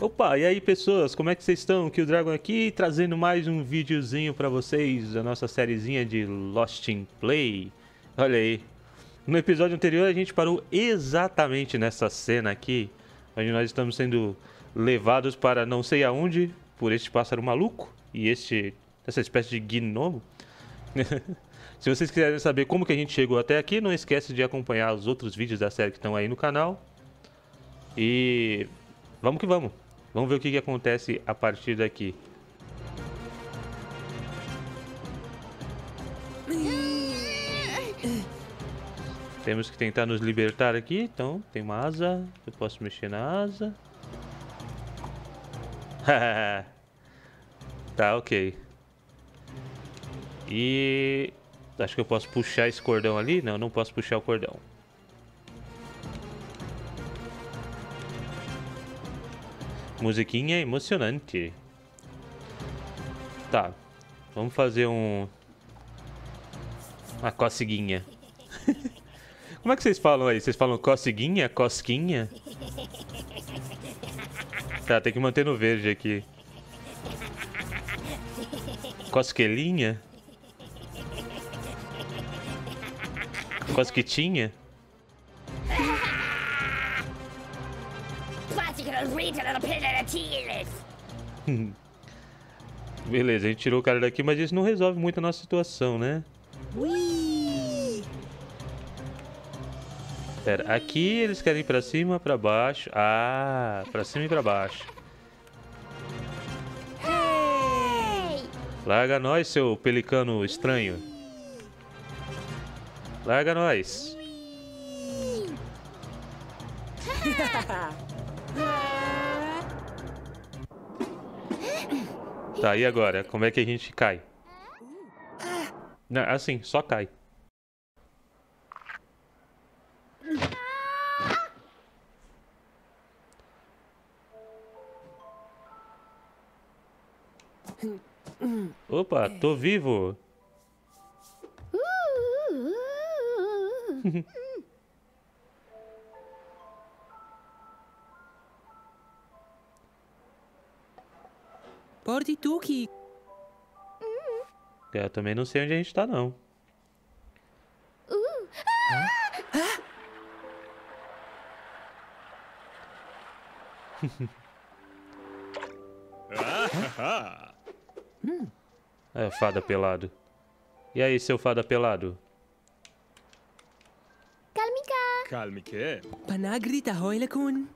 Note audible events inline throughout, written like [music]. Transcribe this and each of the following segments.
Opa, e aí pessoas, como é que vocês estão? Que o Dragon aqui trazendo mais um videozinho pra vocês da nossa sériezinha de Lost in Play. Olha aí. No episódio anterior a gente parou exatamente nessa cena aqui, onde nós estamos sendo levados para não sei aonde por este pássaro maluco e este essa espécie de gnomo. [laughs] Se vocês quiserem saber como que a gente chegou até aqui, não esquece de acompanhar os outros vídeos da série que estão aí no canal. E vamos que vamos. Vamos ver o que, que acontece a partir daqui. Temos que tentar nos libertar aqui, então tem uma asa, eu posso mexer na asa. [laughs] tá, ok. E acho que eu posso puxar esse cordão ali? Não, não posso puxar o cordão. Musiquinha emocionante. Tá. Vamos fazer um... Uma coceguinha. [laughs] Como é que vocês falam aí? Vocês falam coceguinha? Cosquinha? Tá, tem que manter no verde aqui. Cosquelinha? Cosquitinha? [laughs] Beleza, a gente tirou o cara daqui, mas isso não resolve muito a nossa situação, né? Pera, aqui eles querem ir pra cima, pra baixo. Ah, pra cima e pra baixo. Larga nós, seu pelicano estranho. Larga nós. [laughs] [laughs] Tá, e agora? Como é que a gente cai? Não, assim, só cai. Opa, tô vivo. [laughs] Porti tu que. Eu também não sei onde a gente tá, não. [laughs] É, fada pelado. E aí, seu fada pelado? Kalmika. Kalmike. Panagri tahoy lakun.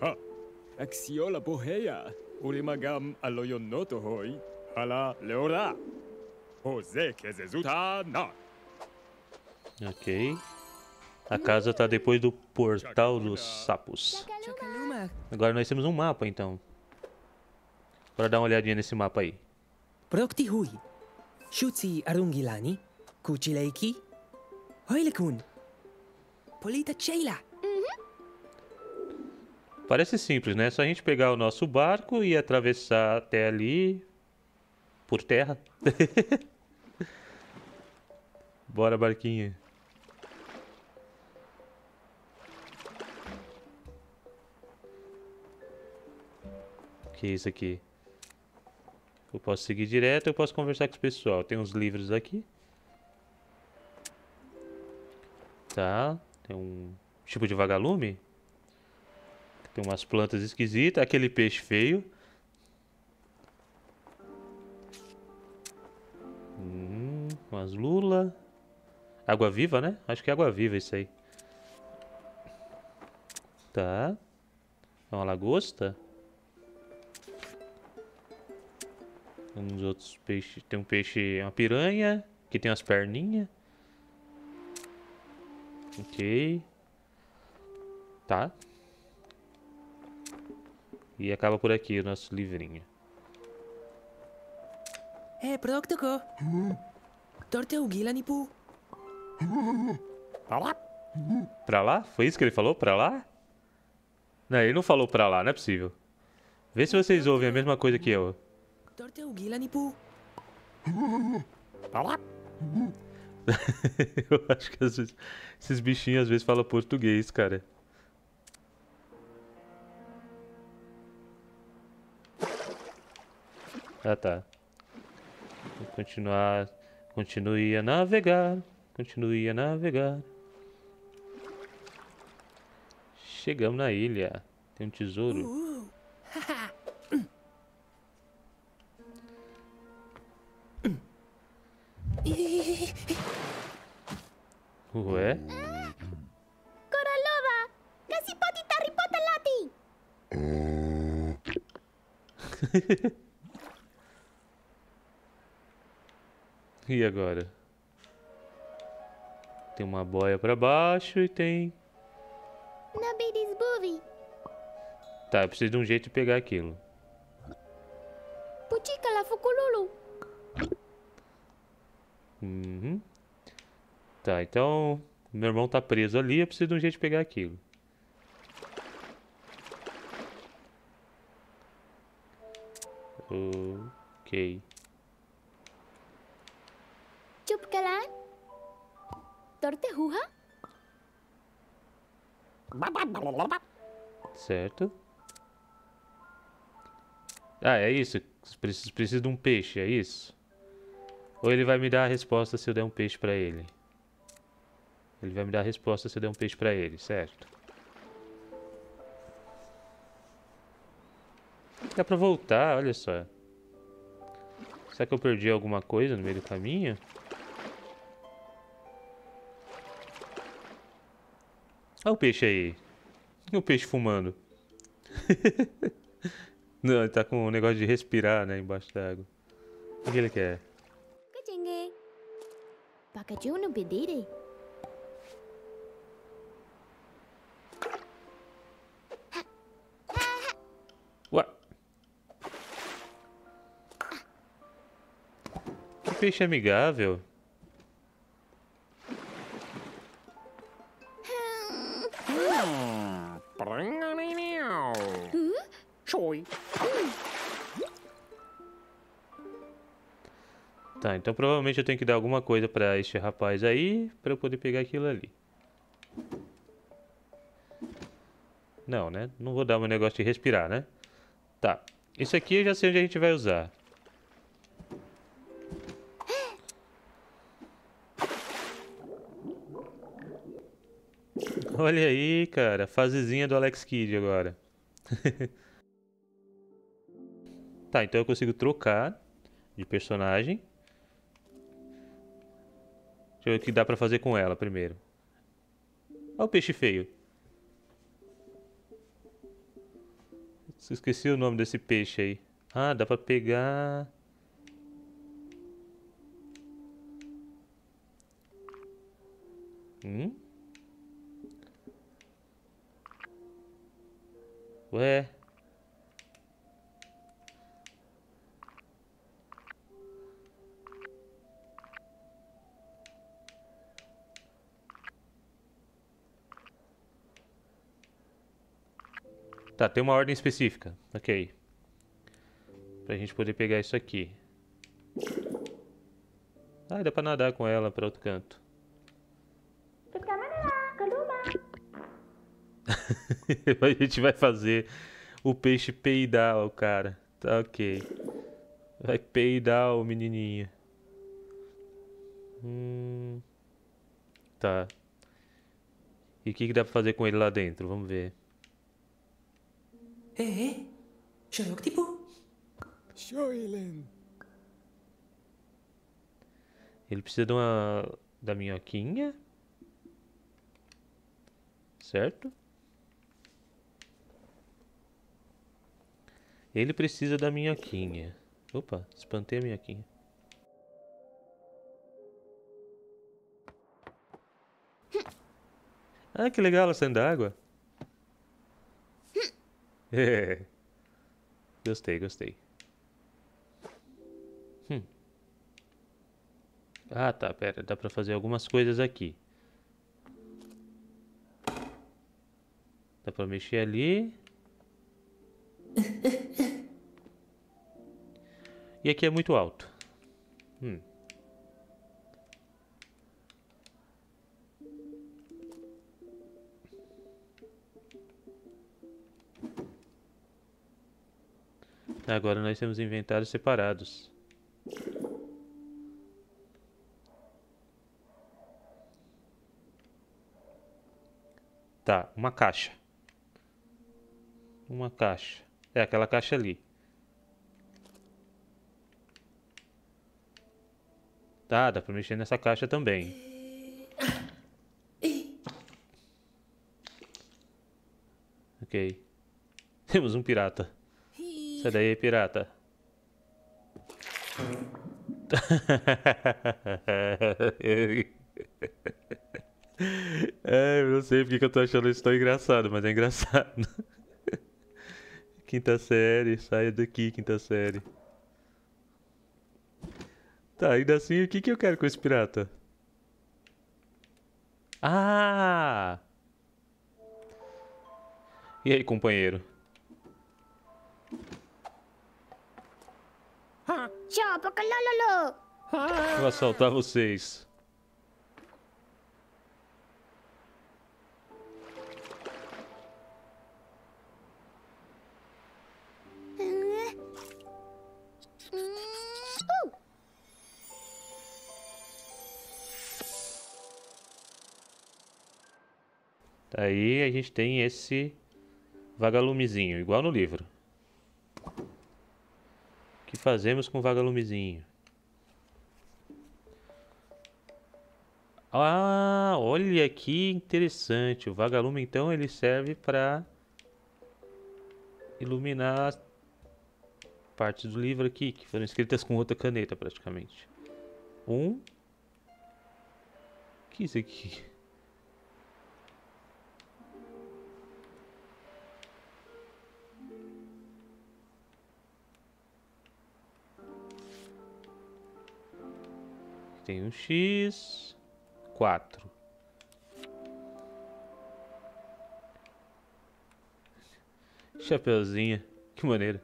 Ha. Axiola boheia. Urimagam aloyonoto hoi. Hala leora. Jose kezezuta na. Ok. A casa tá depois do portal dos sapos. Agora nós temos um mapa, então. Bora dar uma olhadinha nesse mapa aí. Prokti hui. Shutsi arungilani. Kuchileiki. Hoy lakun. Polita cheila. Parece simples, né? É só a gente pegar o nosso barco e atravessar até ali por terra. [laughs] Bora, barquinho. O que é isso aqui? Eu posso seguir direto, eu posso conversar com os pessoal. Tem uns livros aqui. Tá. Tem um tipo de vagalume. Tem umas plantas esquisitas. Aquele peixe feio. Hum, umas lula. Água viva, né? Acho que é água viva isso aí. Tá. É uma lagosta. Uns outros peixes. Tem um peixe, uma piranha. Que tem umas perninhas. Ok. Tá. E acaba por aqui o nosso livrinho. Eh, proktoko. Torte ugilani pu. Pra lá? Foi isso que ele falou? Pra lá? Não, ele não falou pra lá, não é possível. Vê se vocês ouvem a mesma coisa que eu. Torte ugilani pu. [laughs] eu acho que às vezes, esses bichinhos às vezes falam português, cara. Ah, tá. Vou continuar. Continue a navegar. Continue a navegar. Chegamos na ilha. Tem um tesouro. Uh, haha. Ué? Koralova! Gasipati [laughs] [laughs] E agora? Tem uma boia pra baixo e tem. Tá, eu preciso de um jeito de pegar aquilo. Puchika la fukululu! Uhum. Tá, então. Meu irmão tá preso ali, eu preciso de um jeito de pegar aquilo. Ok. Chupkalan? Tortejuja? Certo. Ah, é isso. Preciso, preciso de um peixe, é isso? Ou ele vai me dar a resposta se eu der um peixe pra ele? Ele vai me dar a resposta se eu der um peixe pra ele, certo? Dá pra voltar, olha só. Será que eu perdi alguma coisa no meio do caminho? Olha o peixe aí. O peixe fumando. [laughs] Não, ele tá com um negócio de respirar, né, embaixo d'água. O que ele quer? Ué. Que peixe amigável. Então provavelmente eu tenho que dar alguma coisa pra este rapaz aí pra eu poder pegar aquilo ali. Não, né? Não vou dar meu negócio de respirar, né? Tá. Isso aqui eu já sei onde a gente vai usar. [gasps] Olha aí, cara. Fasezinha do Alex Kidd agora. [laughs] tá, então eu consigo trocar de personagem. Deixa eu ver o que dá pra fazer com ela primeiro. Olha o peixe feio. Esqueci o nome desse peixe aí. Ah, dá pra pegar... Hum? Ué? Tá, tem uma ordem específica. Ok. Pra gente poder pegar isso aqui. Ah, dá pra nadar com ela pra outro canto. [laughs] a gente vai fazer o peixe peidar o cara. Tá ok. Vai peidar o menininho. Hum, tá. E o que, que dá pra fazer com ele lá dentro? Vamos ver. Eh? Sherlock tipo? Shoilen! Ele precisa de uma da minhoquinha. Certo? Ele precisa da minhoquinha. Opa, espantei a minhoquinha. Ah, que legal ela saindo da água. [laughs] Gostei, gostei. Hum. Ah, tá, pera. Dá pra fazer algumas coisas aqui. Dá pra mexer ali. [laughs] E aqui é muito alto. Hum. Agora nós temos inventários separados. Tá, uma caixa. Uma caixa. É aquela caixa ali. Tá, dá pra mexer nessa caixa também. Ok. [laughs] Temos um pirata. Sai daí, pirata. [laughs] É, eu não sei porque que eu tô achando isso tão engraçado, mas é engraçado. [laughs] Quinta série, saia daqui, quinta série. Tá, ainda assim, o que, que eu quero com esse pirata? Ah! E aí, companheiro? Tchau, pacalololo. Vou assaltar vocês. Uh, Aí a gente tem esse vagalumezinho, igual no livro. Fazemos com o vagalumezinho? Ah, olha que interessante. O vagalume então ele serve para iluminar partes do livro aqui que foram escritas com outra caneta praticamente. Um. O que é isso aqui? Tem um X. 4. Chapeuzinho. Que maneiro.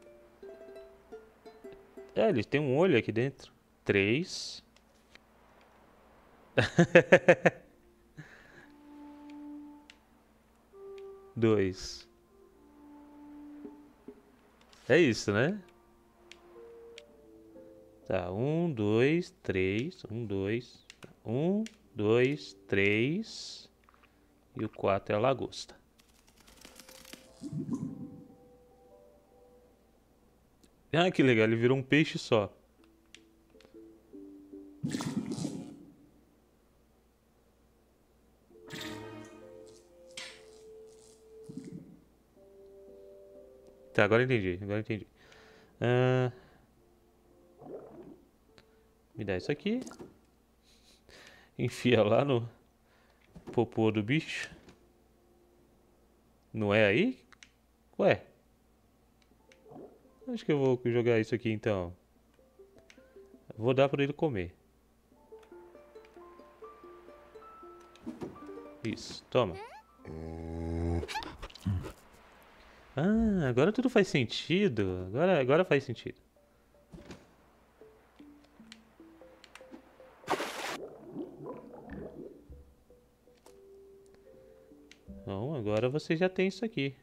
É, eles têm um olho aqui dentro. 3. [laughs] Dois. É isso, né? Tá, um, dois, três, um, dois, um, dois, três e o quatro é a lagosta. Ah, que legal, ele virou um peixe só. Tá, agora entendi, agora entendi. Ah... Me dá isso aqui. Enfia lá no popô do bicho. Não é aí? Ué. Acho que eu vou jogar isso aqui então. Vou dar para ele comer. Isso, toma. Ah, agora tudo faz sentido. Agora, agora faz sentido. Você já tem isso aqui.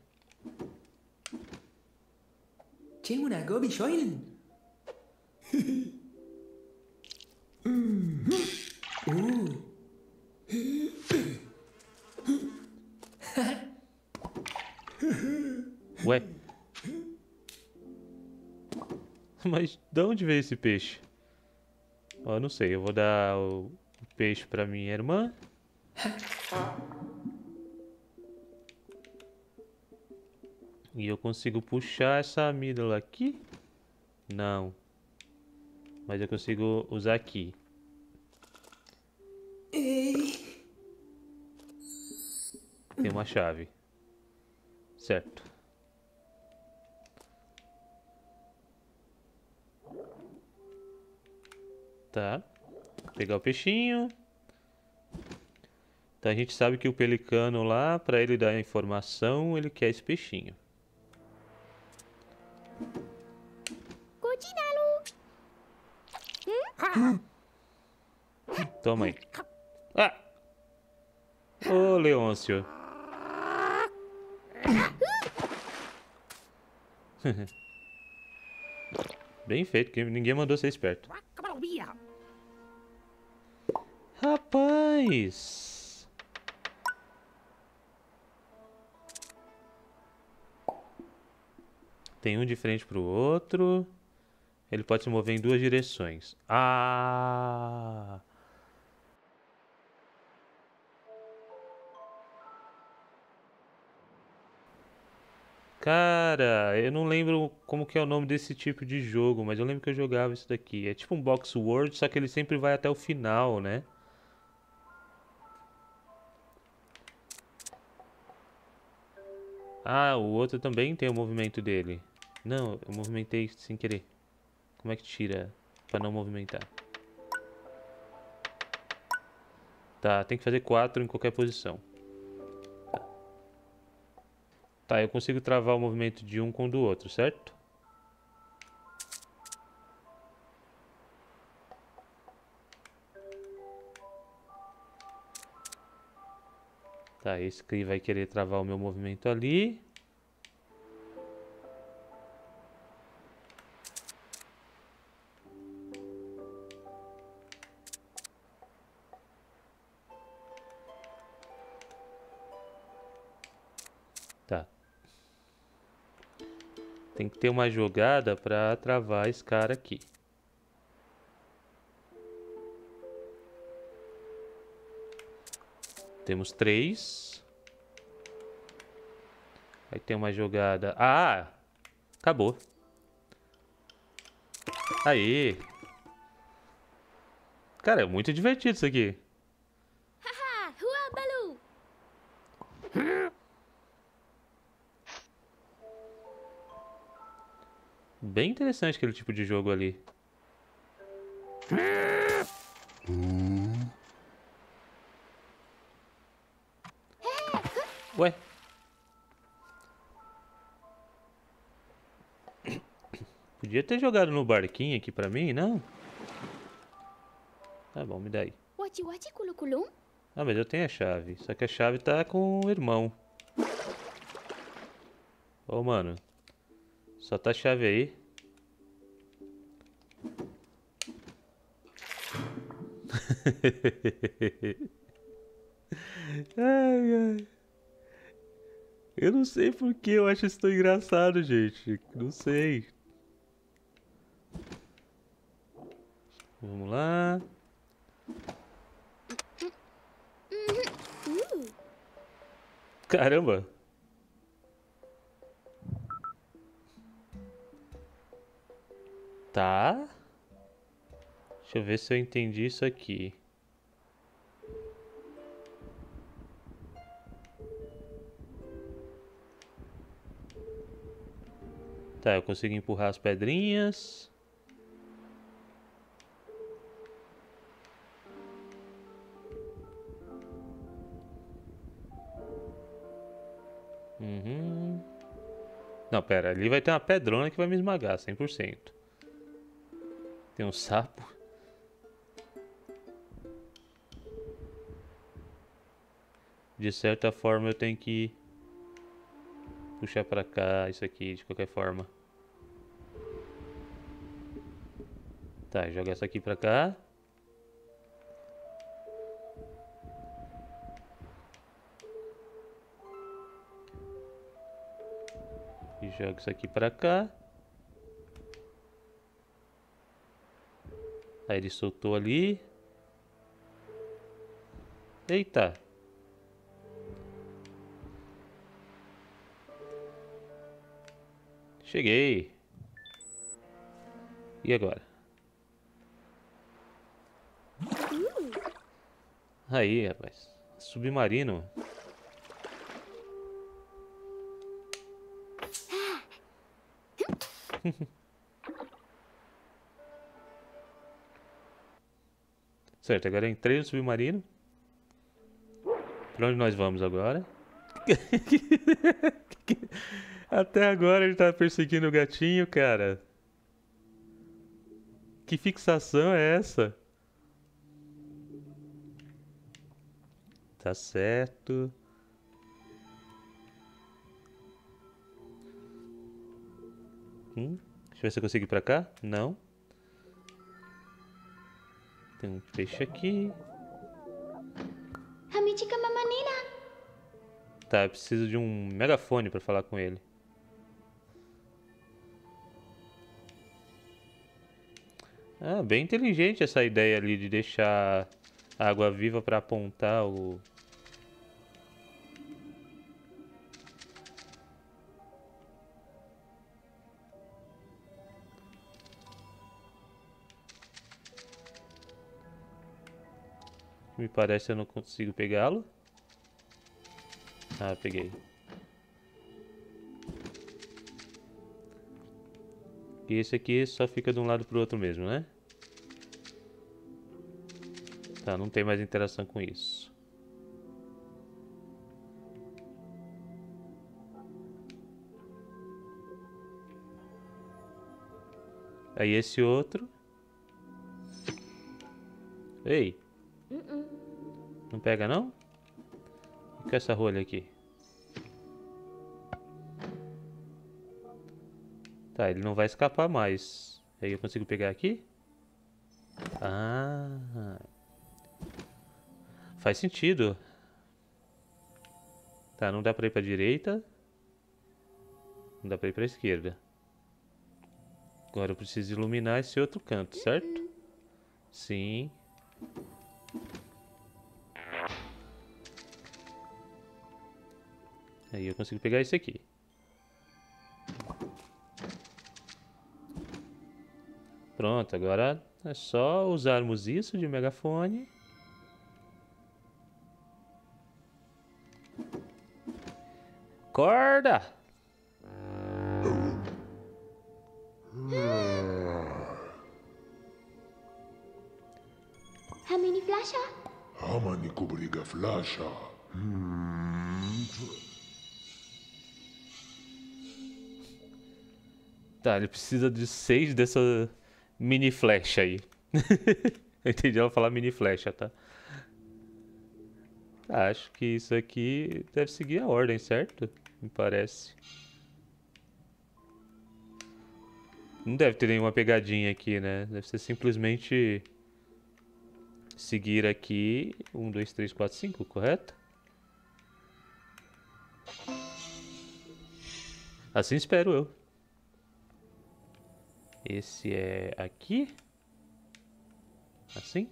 Ué? Mas de onde veio esse peixe? Ó, eu não sei, eu vou dar o o peixe pra minha irmã. E eu consigo puxar essa amígdala aqui? Não. Mas eu consigo usar aqui. Tem uma chave. Certo. Tá. Pegar o peixinho. Então a gente sabe que o pelicano lá, para ele dar a informação, ele quer esse peixinho. Cochinalo. Toma aí. Ah! Ô, Leôncio. [laughs] Bem feito, que ninguém mandou ser esperto. Rapaz! Tem um de frente pro outro. Ele pode se mover em duas direções. Ah! Cara, eu não lembro como que é o nome desse tipo de jogo, mas eu lembro que eu jogava isso daqui. É tipo um box world, só que ele sempre vai até o final, né? Ah, o outro também tem o movimento dele. Não, eu movimentei sem querer. Como é que tira pra não movimentar? Tá, tem que fazer quatro em qualquer posição. Tá. tá, eu consigo travar o movimento de um com o do outro, certo? Tá, esse aqui vai querer travar o meu movimento ali. Tá. Tem que ter uma jogada para travar esse cara aqui. Temos três. Aí tem uma jogada... Ah! Acabou. Aí. Cara, é muito divertido isso aqui. Bem interessante aquele tipo de jogo ali. Podia ter jogado no barquinho aqui pra mim, não? Tá bom, me dá aí. Ah, mas eu tenho a chave. Só que a chave tá com o irmão. Ô, mano. Só tá a chave aí. [laughs] ai, ai. Eu não sei porque eu acho isso tão engraçado, gente. Não sei. Vamos lá. Caramba. Tá. Deixa eu ver se eu entendi isso aqui. Tá, eu consigo empurrar as pedrinhas. Uhum. Não, pera, ali vai ter uma pedrona que vai me esmagar, 100%. Tem um sapo. De certa forma eu tenho que puxar pra cá isso aqui de qualquer forma. Tá, joga essa aqui pra cá. Joga isso aqui pra cá. Aí ele soltou ali. Eita. Cheguei. E agora? Aí, rapaz. Submarino. [laughs] certo, agora entrei no submarino. Pra onde nós vamos agora? [laughs] Até agora ele tá perseguindo o gatinho, cara. Que fixação é essa? Tá certo. Hum, Deixa eu ver se eu consigo ir pra cá. Não. Tem um peixe aqui. Tá, eu preciso de um megafone pra falar com ele. Ah, bem inteligente essa ideia ali de deixar a água viva pra apontar o. Me parece eu não consigo pegá-lo. Ah, peguei. E esse aqui só fica de um lado pro outro mesmo, né? Tá, não tem mais interação com isso. Aí esse outro. Ei. Não pega não? O que essa rolha aqui? Tá, ele não vai escapar mais. Aí eu consigo pegar aqui? Ah. Faz sentido. Tá, não dá pra ir pra direita. Não dá pra ir pra esquerda. Agora eu preciso iluminar esse outro canto, certo? Sim. Aí eu consigo pegar esse aqui. Pronto, agora é só usarmos isso de megafone. Corda! Hamini flasha. Hamani kubriga flasha. Tá, ele precisa de seis dessa mini flecha aí. [laughs] Eu entendi ela falar mini flecha, tá? Acho que isso aqui deve seguir a ordem, certo? Me parece. Não deve ter nenhuma pegadinha aqui, né? Deve ser simplesmente seguir aqui. Um, dois, três, quatro, cinco, correto? Assim espero eu. Esse é aqui? Assim?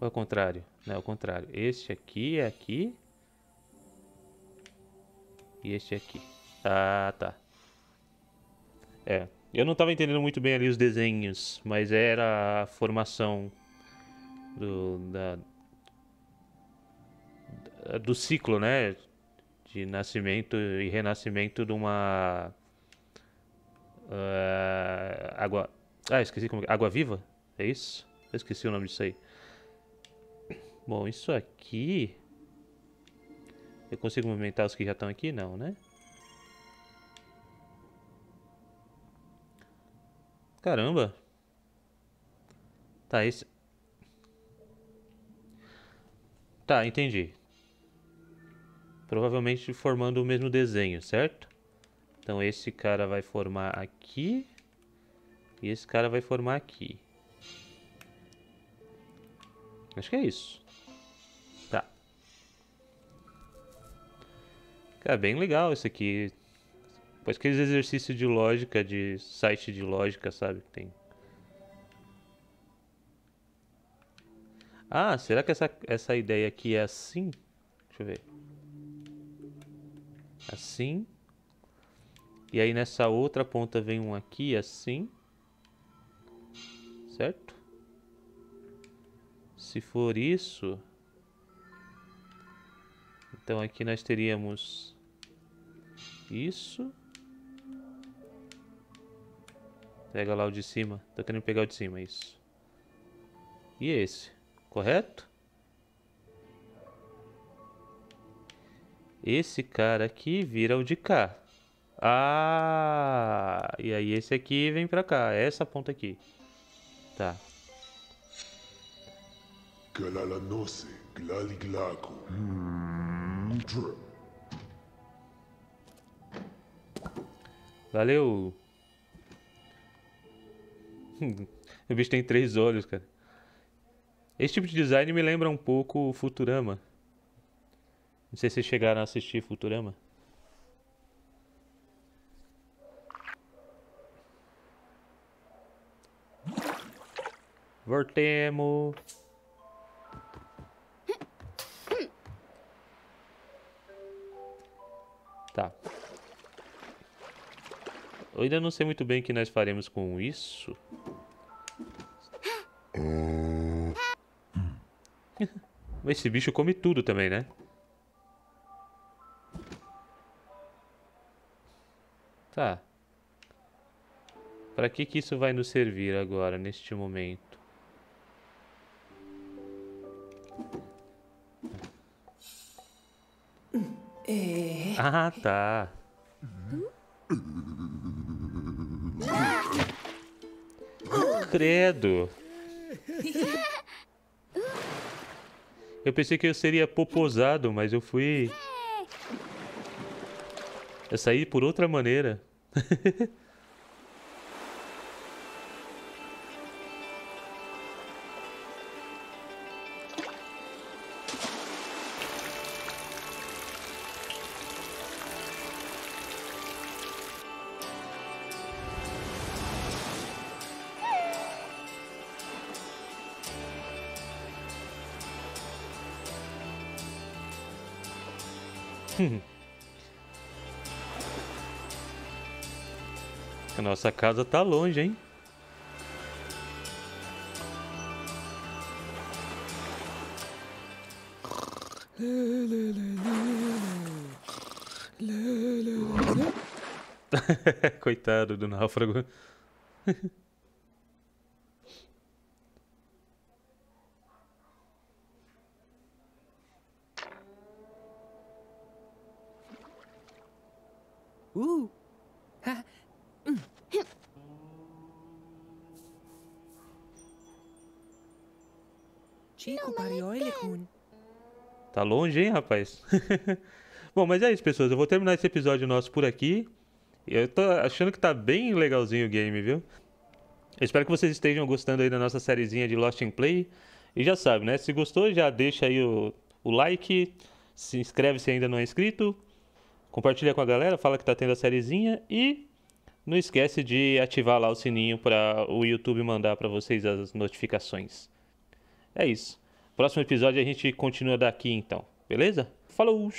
Ou é o contrário? Não, é o contrário. Este aqui é aqui. E este aqui. Ah, tá. É. Eu não estava entendendo muito bem ali os desenhos, mas era a formação do, da- do ciclo, né? De nascimento e renascimento de uma ah, água. Ah, esqueci como. Água viva? É isso? Eu esqueci o nome disso aí. Bom, isso aqui. Eu consigo movimentar os que já estão aqui? Não, né? Caramba! Tá, esse. Tá, entendi. Provavelmente formando o mesmo desenho, certo? Então esse cara vai formar aqui. E esse cara vai formar aqui. Acho que é isso. Tá. Cara, bem legal isso aqui. Pois aqueles exercícios de lógica, de site de lógica, sabe? que Tem. Ah, será que essa, essa ideia aqui é assim? Deixa eu ver. Assim. E aí nessa outra ponta vem um aqui assim. Certo? Se for isso. Então aqui nós teríamos isso. Pega lá o de cima. Tô querendo pegar o de cima, isso. E esse, correto? Esse cara aqui vira o de cá. Ah, e aí esse aqui vem pra cá, essa ponta aqui. Tá. Galalanose, glaliglaco. Valeu! [laughs] o bicho tem três olhos, cara. Esse tipo de design me lembra um pouco o Futurama. Não sei se vocês chegaram a assistir Futurama. Voltemos. Tá. Eu ainda não sei muito bem o que nós faremos com isso. Mas [laughs] esse bicho come tudo também, né? Tá. Para que que isso vai nos servir agora, neste momento? Ah, tá. Credo. Eu pensei que eu seria poposado, mas eu fui. Eu saí por outra maneira. [laughs] Nossa casa tá longe, hein? [laughs] Coitado do náufrago. Uh. Chico Parioilecun. Tá longe, hein, rapaz? [laughs] Bom, mas é isso, pessoas. Eu vou terminar esse episódio nosso por aqui. Eu tô achando que tá bem legalzinho o game, viu? Eu espero que vocês estejam gostando aí da nossa sériezinha de Lost in Play. E já sabe, né? Se gostou, já deixa aí o, o like. Se inscreve se ainda não é inscrito. Compartilha com a galera, fala que tá tendo a sériezinha. E não esquece de ativar lá o sininho para o YouTube mandar para vocês as notificações. É isso. Próximo episódio a gente continua daqui então, beleza? Falou!